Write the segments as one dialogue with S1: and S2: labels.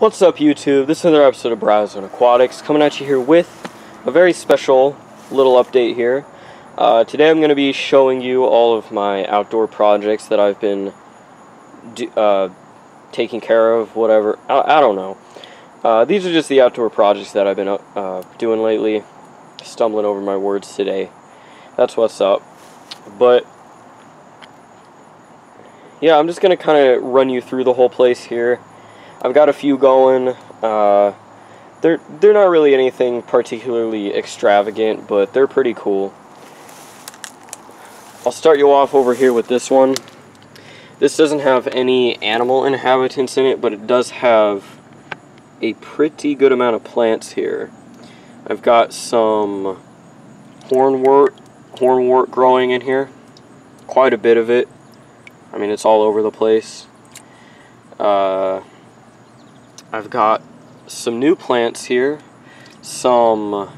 S1: What's up YouTube? This is another episode of Bryozoan Aquatics coming at you here with a very special little update here. Uh, today I'm going to be showing you all of my outdoor projects that I've been uh, taking care of, whatever. I, I don't know. Uh, these are just the outdoor projects that I've been uh, doing lately. Stumbling over my words today. That's what's up. But yeah, I'm just going to kind of run you through the whole place here. I've got a few going. Uh, they're they're not really anything particularly extravagant, but they're pretty cool. I'll start you off over here with this one. This doesn't have any animal inhabitants in it, but it does have a pretty good amount of plants here. I've got some hornwort, hornwort growing in here. Quite a bit of it. I mean, it's all over the place. Uh, I've got some new plants here, some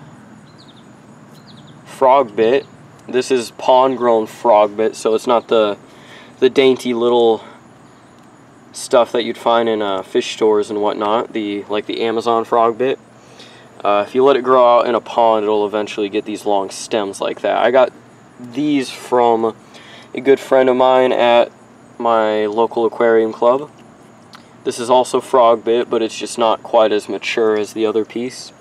S1: frog bit. This is pond grown frog bit, so it's not the the dainty little stuff that you'd find in uh, fish stores and whatnot. The like the Amazon frog bit. Uh, if you let it grow out in a pond, it'll eventually get these long stems like that. I got these from a good friend of mine at my local aquarium club. This is also frog bit, but it's just not quite as mature as the other piece.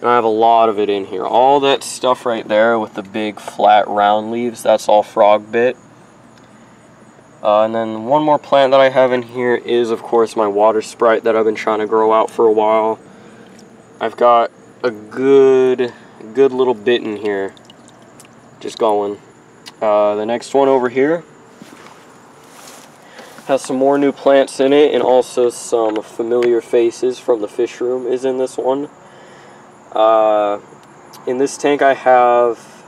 S1: And I have a lot of it in here. All that stuff right there with the big flat round leaves, that's all frog bit. Uh, and then one more plant that I have in here is, of course, my water sprite that I've been trying to grow out for a while. I've got a good, good little bit in here. Just going. Uh, the next one over here has some more new plants in it and also some familiar faces from the fish room is in this one. Uh, in this tank I have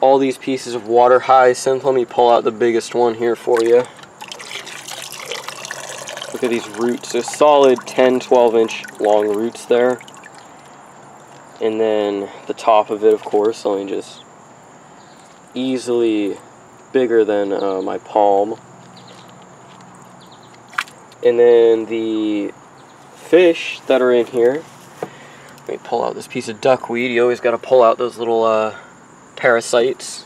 S1: all these pieces of water hyacinth. Let me pull out the biggest one here for you. Look at these roots. They're solid 10, 12 inch long roots there. And then the top of it, of course, let me just easily bigger than uh, my palm. And then the fish that are in here, let me pull out this piece of duckweed. You always got to pull out those little uh, parasites.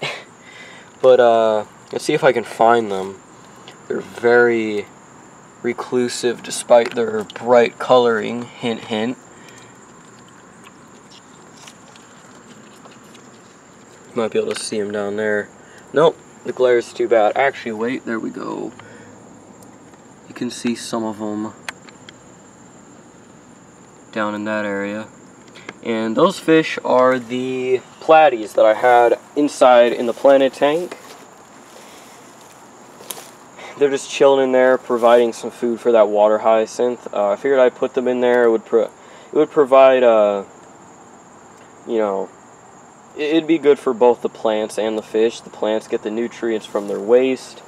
S1: but uh, let's see if I can find them. They're very reclusive despite their bright coloring. Hint, hint. Might be able to see them down there. Nope, the glare is too bad. Actually, wait, there we go. You can see some of them down in that area. And those fish are the platies that I had inside in the planted tank. They're just chilling in there, providing some food for that water hyacinth. Uh, I figured I'd put them in there. It would pro it would provide, uh, you know, it'd be good for both the plants and the fish. The plants get the nutrients from their waste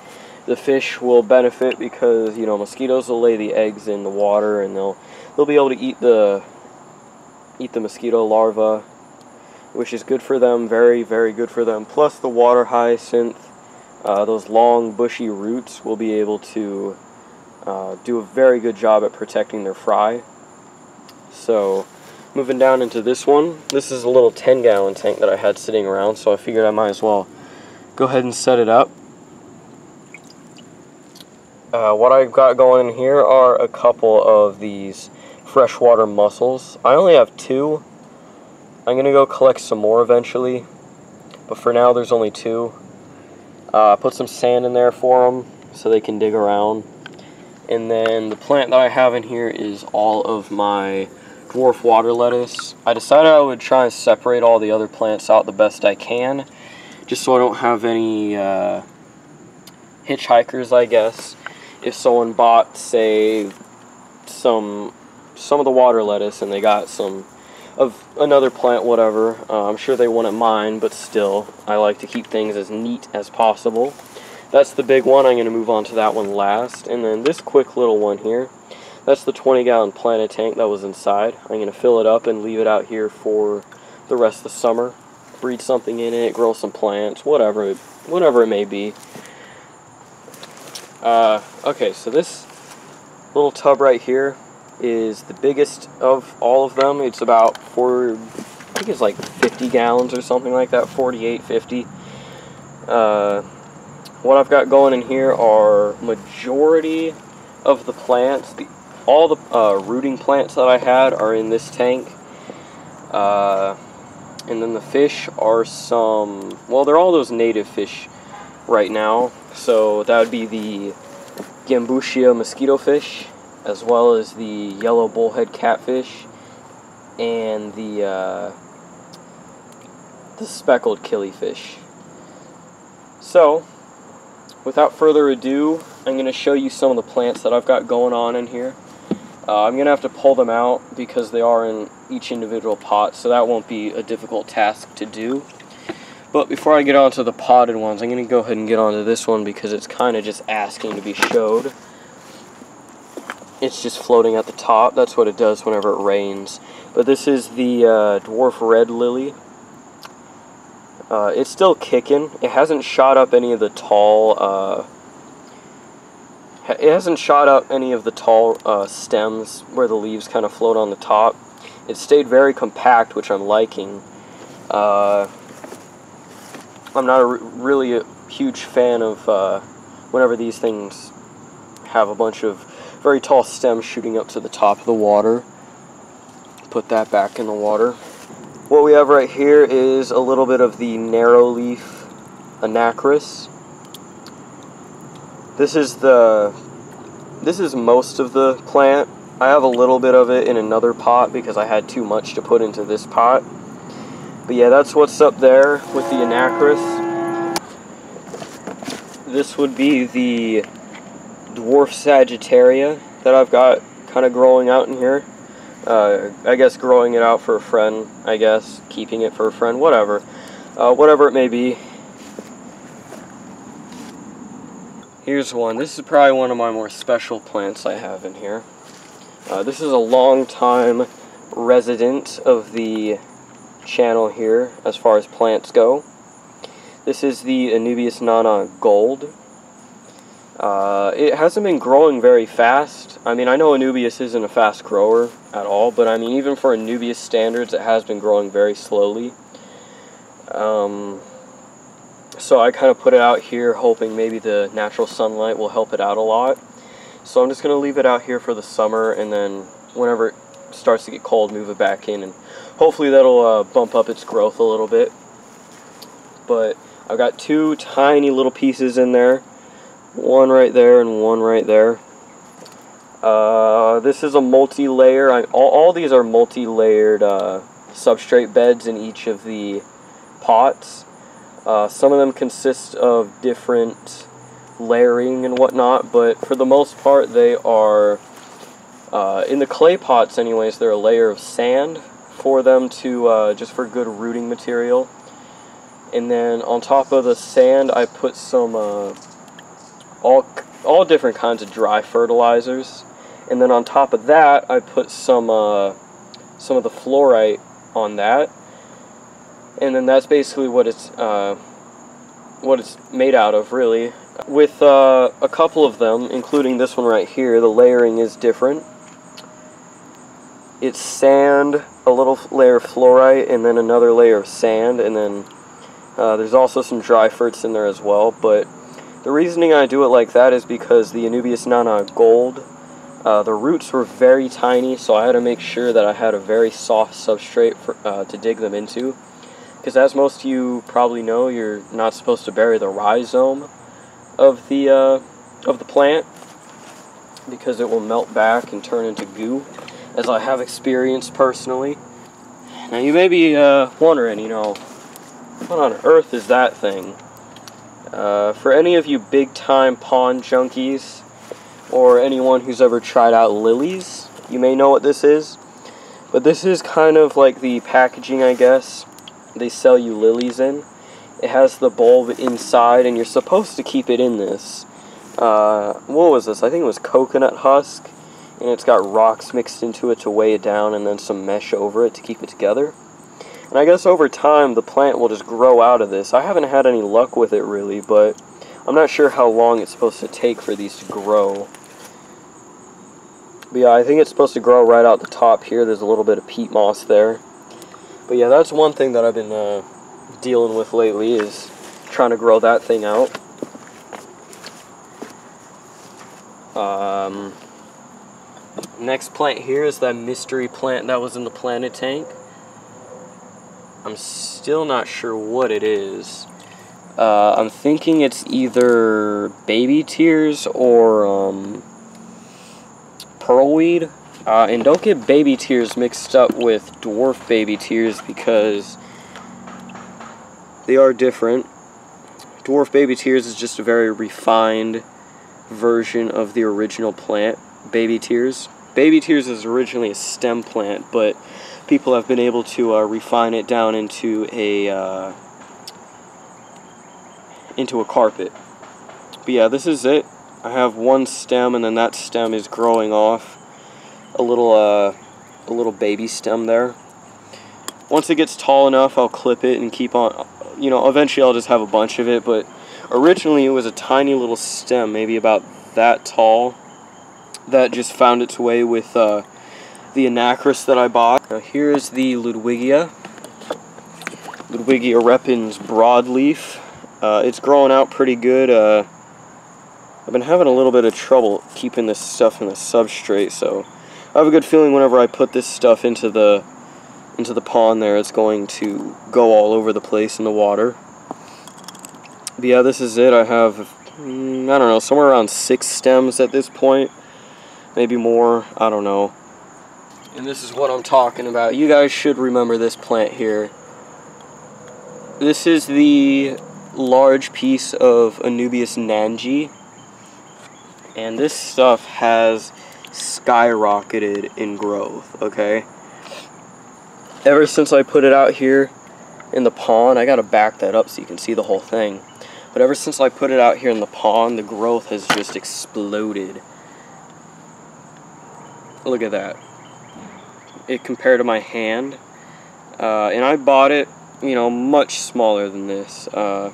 S1: the fish will benefit because you know mosquitoes will lay the eggs in the water and they'll they'll be able to eat the eat the mosquito larva which is good for them very very good for them. Plus the water hyacinth uh, those long bushy roots will be able to uh, do a very good job at protecting their fry. So moving down into this one this is a little 10 gallon tank that I had sitting around so I figured I might as well go ahead and set it up uh, what I've got going in here are a couple of these freshwater mussels. I only have two. I'm going to go collect some more eventually. But for now, there's only two. Uh, put some sand in there for them so they can dig around. And then the plant that I have in here is all of my dwarf water lettuce. I decided I would try and separate all the other plants out the best I can. Just so I don't have any uh, hitchhikers, I guess if someone bought, say, some some of the water lettuce and they got some of another plant, whatever, uh, I'm sure they wouldn't mind, but still, I like to keep things as neat as possible. That's the big one. I'm going to move on to that one last. And then this quick little one here, that's the 20 gallon planted tank that was inside. I'm going to fill it up and leave it out here for the rest of the summer. Breed something in it, grow some plants, whatever, whatever it may be. Uh, okay, so this little tub right here, is the biggest of all of them. It's about four, I think it's like 50 gallons or something like that, 48, 50. Uh, what I've got going in here are majority of the plants, the, all the uh, rooting plants that I had are in this tank. Uh, and then the fish are some, well, they're all those native fish right now. So that would be the Gambusia mosquito fish, as well as the yellow bullhead catfish, and the uh, the speckled killifish. So, without further ado, I'm going to show you some of the plants that I've got going on in here. Uh, I'm going to have to pull them out because they are in each individual pot, so that won't be a difficult task to do. But before I get on to the potted ones, I'm going to go ahead and get onto this one because it's kind of just asking to be showed. It's just floating at the top. That's what it does whenever it rains. But this is the uh, dwarf red lily. Uh, it's still kicking. It hasn't shot up any of the tall. Uh, it hasn't shot up any of the tall uh, stems where the leaves kind of float on the top. It stayed very compact, which I'm liking. Uh, I'm not a really a huge fan of uh, whenever these things have a bunch of very tall stems shooting up to the top of the water. Put that back in the water. What we have right here is a little bit of the narrow leaf anacharis. This is the this is most of the plant. I have a little bit of it in another pot because I had too much to put into this pot. But yeah, that's what's up there with the Anacharis. This would be the Dwarf Sagittaria that I've got kind of growing out in here. Uh, I guess growing it out for a friend, I guess. Keeping it for a friend, whatever. Uh, whatever it may be. Here's one. This is probably one of my more special plants I have in here. Uh, this is a long time resident of the channel here as far as plants go. This is the Anubias nana gold. Uh, it hasn't been growing very fast. I mean, I know Anubias isn't a fast grower at all, but I mean, even for Anubias standards, it has been growing very slowly. Um, so I kind of put it out here hoping maybe the natural sunlight will help it out a lot. So I'm just going to leave it out here for the summer and then whenever it starts to get cold, move it back in and hopefully that'll uh, bump up its growth a little bit. But I've got two tiny little pieces in there, one right there and one right there. Uh, this is a multi-layer, all, all these are multi-layered uh, substrate beds in each of the pots. Uh, some of them consist of different layering and whatnot, but for the most part they are, uh, in the clay pots anyways, they're a layer of sand for them to uh, just for good rooting material. And then on top of the sand, I put some uh, all all different kinds of dry fertilizers. And then on top of that, I put some uh, some of the fluorite on that. And then that's basically what it's uh, what it's made out of, really. With uh, a couple of them, including this one right here, the layering is different. It's sand, a little layer of fluorite and then another layer of sand and then uh, there's also some dry ferts in there as well but the reasoning I do it like that is because the Anubias nana gold uh, the roots were very tiny so I had to make sure that I had a very soft substrate for, uh, to dig them into because as most of you probably know you're not supposed to bury the rhizome of the uh, of the plant because it will melt back and turn into goo as I have experienced personally. Now you may be uh, wondering, you know, what on earth is that thing? Uh, for any of you big-time pond junkies, or anyone who's ever tried out lilies, you may know what this is. But this is kind of like the packaging, I guess, they sell you lilies in. It has the bulb inside, and you're supposed to keep it in this. Uh, what was this? I think it was coconut husk and it's got rocks mixed into it to weigh it down and then some mesh over it to keep it together. And I guess over time the plant will just grow out of this. I haven't had any luck with it really, but I'm not sure how long it's supposed to take for these to grow. But yeah, I think it's supposed to grow right out the top here. There's a little bit of peat moss there. But yeah, that's one thing that I've been uh, dealing with lately is trying to grow that thing out. Um, next plant here is that mystery plant that was in the planted tank. I'm still not sure what it is. Uh, I'm thinking it's either baby tears or um, pearlweed. Uh, and don't get baby tears mixed up with dwarf baby tears because they are different. Dwarf baby tears is just a very refined version of the original plant, baby tears. Baby tears is originally a stem plant, but people have been able to uh, refine it down into a uh, into a carpet. But yeah, this is it. I have one stem, and then that stem is growing off a little uh, a little baby stem there. Once it gets tall enough, I'll clip it and keep on. You know, eventually I'll just have a bunch of it, but originally it was a tiny little stem, maybe about that tall, that just found its way with uh, the Anacharis that I bought. Now here's the Ludwigia. Ludwigia repens broadleaf. Uh, it's growing out pretty good. Uh, I've been having a little bit of trouble keeping this stuff in the substrate, so I have a good feeling whenever I put this stuff into the into the pond there, it's going to go all over the place in the water. But yeah, this is it. I have, mm, I don't know, somewhere around six stems at this point. Maybe more. I don't know. And this is what I'm talking about. You guys should remember this plant here. This is the large piece of Anubias nangi. And this stuff has skyrocketed in growth, okay? Ever since I put it out here in the pond, I gotta back that up so you can see the whole thing. But ever since I put it out here in the pond, the growth has just exploded. Look at that. It compared to my hand. Uh, and I bought it, you know, much smaller than this. Uh,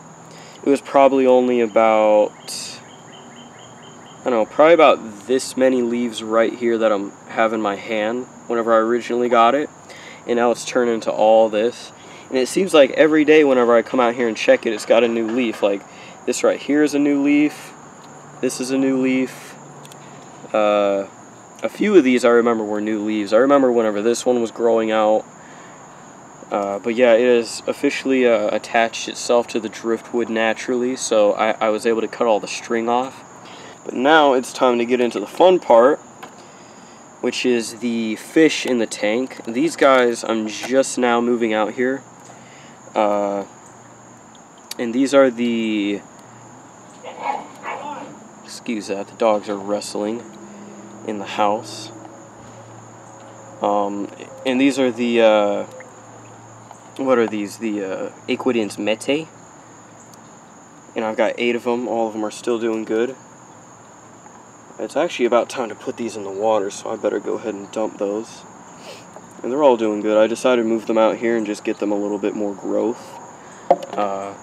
S1: it was probably only about, I don't know, probably about this many leaves right here that I'm have in my hand whenever I originally got it. And now it's turned into all this. And it seems like every day whenever I come out here and check it, it's got a new leaf. Like this right here is a new leaf. This is a new leaf. Uh, a few of these I remember were new leaves. I remember whenever this one was growing out. Uh, but yeah, it has officially uh, attached itself to the driftwood naturally, so I, I was able to cut all the string off. But now it's time to get into the fun part, which is the fish in the tank. These guys I'm just now moving out here. Uh, and these are the, excuse that, the dogs are wrestling in the house. Um, and these are the, uh, what are these, the uh, Aequidens metae. And I've got eight of them, all of them are still doing good. It's actually about time to put these in the water, so I better go ahead and dump those and they're all doing good. I decided to move them out here and just get them a little bit more growth. Uh,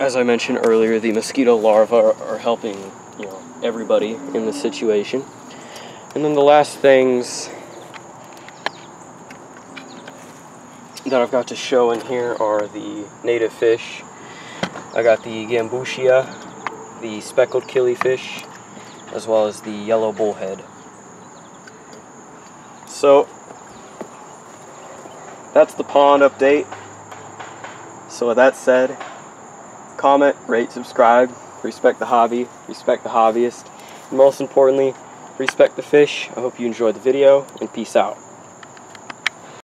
S1: as I mentioned earlier, the mosquito larvae are, are, helping you know everybody in this situation. And then the last things that I've got to show in here are the native fish. I got the gambusia, the speckled killifish, as well as the yellow bullhead. So that's the pond update. So with that said, comment, rate, subscribe, respect the hobby, respect the hobbyist, and most importantly, respect the fish. I hope you enjoyed the video, and peace out.